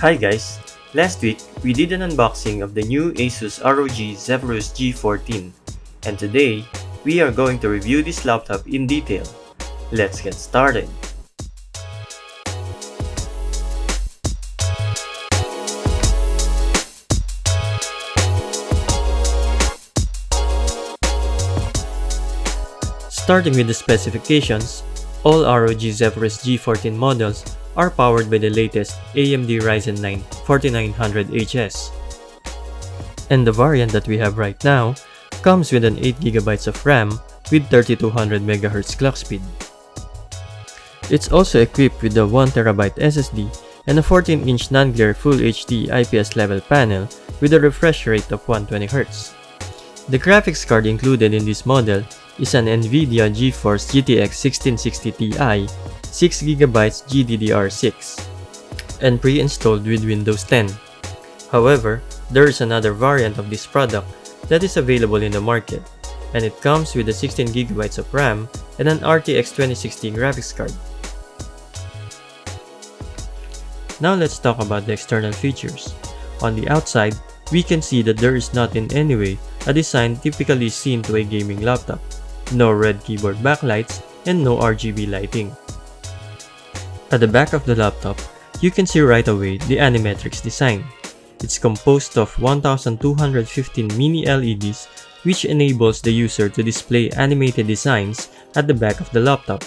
Hi guys! Last week, we did an unboxing of the new Asus ROG Zephyrus G14 and today, we are going to review this laptop in detail. Let's get started! Starting with the specifications, all ROG Zephyrus G14 models are powered by the latest AMD Ryzen 9 4900HS. And the variant that we have right now comes with an 8GB of RAM with 3200MHz clock speed. It's also equipped with a 1TB SSD and a 14-inch non-glare Full HD IPS level panel with a refresh rate of 120Hz. The graphics card included in this model is an NVIDIA GeForce GTX 1660 Ti 6GB GDDR6 and pre-installed with Windows 10. However, there is another variant of this product that is available in the market, and it comes with a 16GB of RAM and an RTX 2060 graphics card. Now let's talk about the external features. On the outside, we can see that there is not in any way a design typically seen to a gaming laptop no red keyboard backlights, and no RGB lighting. At the back of the laptop, you can see right away the Animatrix design. It's composed of 1215 mini LEDs which enables the user to display animated designs at the back of the laptop.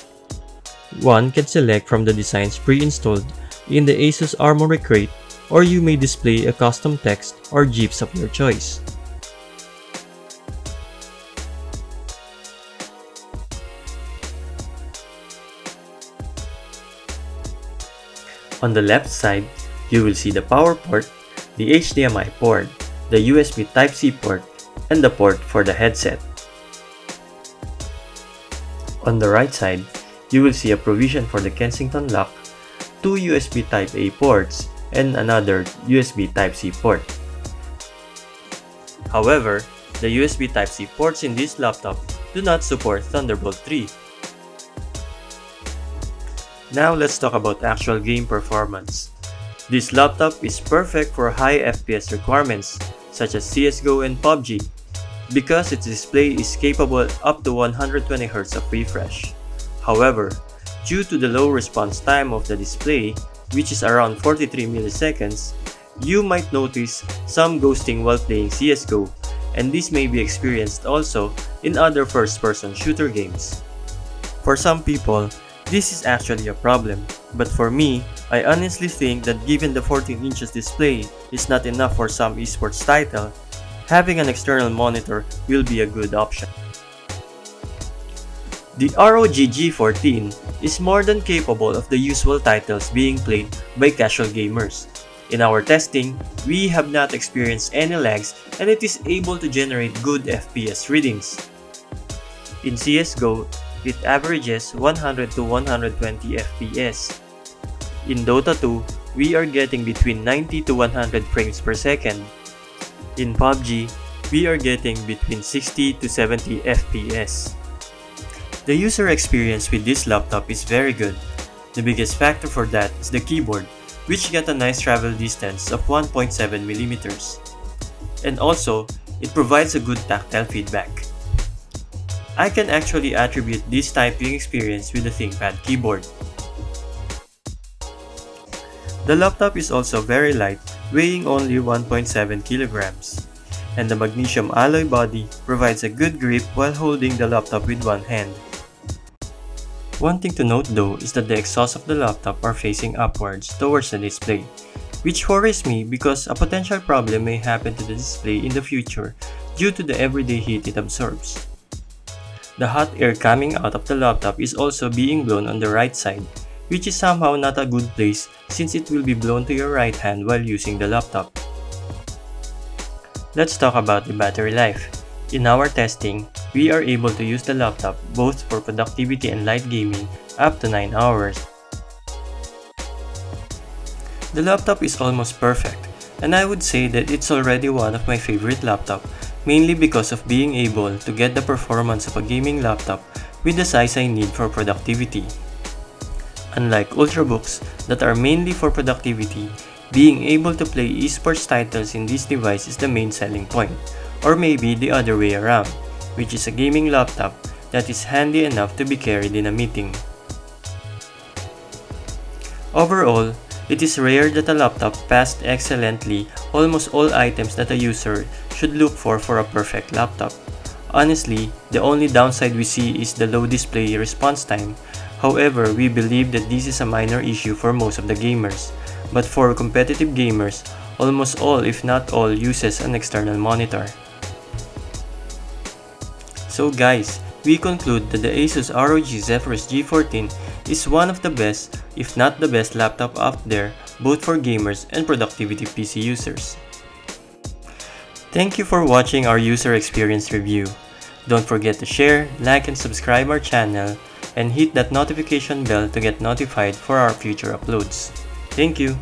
One can select from the designs pre-installed in the Asus Armoury Crate or you may display a custom text or GIFs of your choice. On the left side, you will see the power port, the HDMI port, the USB Type-C port, and the port for the headset. On the right side, you will see a provision for the Kensington lock, two USB Type-A ports, and another USB Type-C port. However, the USB Type-C ports in this laptop do not support Thunderbolt 3 now let's talk about actual game performance. This laptop is perfect for high FPS requirements such as CSGO and PUBG because its display is capable up to 120Hz of refresh. However, due to the low response time of the display, which is around 43 milliseconds, you might notice some ghosting while playing CSGO and this may be experienced also in other first-person shooter games. For some people, this is actually a problem, but for me, I honestly think that given the 14 inches display is not enough for some esports title, having an external monitor will be a good option. The ROG G14 is more than capable of the usual titles being played by casual gamers. In our testing, we have not experienced any lags and it is able to generate good FPS readings. In CSGO, it averages 100 to 120 FPS. In Dota 2, we are getting between 90 to 100 frames per second. In PUBG, we are getting between 60 to 70 FPS. The user experience with this laptop is very good. The biggest factor for that is the keyboard, which get a nice travel distance of 1.7 millimeters. And also, it provides a good tactile feedback. I can actually attribute this typing experience with the ThinkPad keyboard. The laptop is also very light, weighing only 1.7 kilograms, and the magnesium alloy body provides a good grip while holding the laptop with one hand. One thing to note though is that the exhausts of the laptop are facing upwards towards the display, which worries me because a potential problem may happen to the display in the future due to the everyday heat it absorbs. The hot air coming out of the laptop is also being blown on the right side, which is somehow not a good place since it will be blown to your right hand while using the laptop. Let's talk about the battery life. In our testing, we are able to use the laptop both for productivity and light gaming up to 9 hours. The laptop is almost perfect, and I would say that it's already one of my favorite laptop mainly because of being able to get the performance of a gaming laptop with the size I need for productivity. Unlike Ultrabooks that are mainly for productivity, Being able to play esports titles in this device is the main selling point, or maybe the other way around, which is a gaming laptop that is handy enough to be carried in a meeting. Overall, it is rare that a laptop passed excellently almost all items that a user should look for for a perfect laptop. Honestly, the only downside we see is the low display response time. However, we believe that this is a minor issue for most of the gamers. But for competitive gamers, almost all if not all uses an external monitor. So guys, we conclude that the Asus ROG Zephyrus G14 is one of the best, if not the best laptop out there, both for gamers and productivity PC users. Thank you for watching our user experience review. Don't forget to share, like, and subscribe our channel, and hit that notification bell to get notified for our future uploads. Thank you!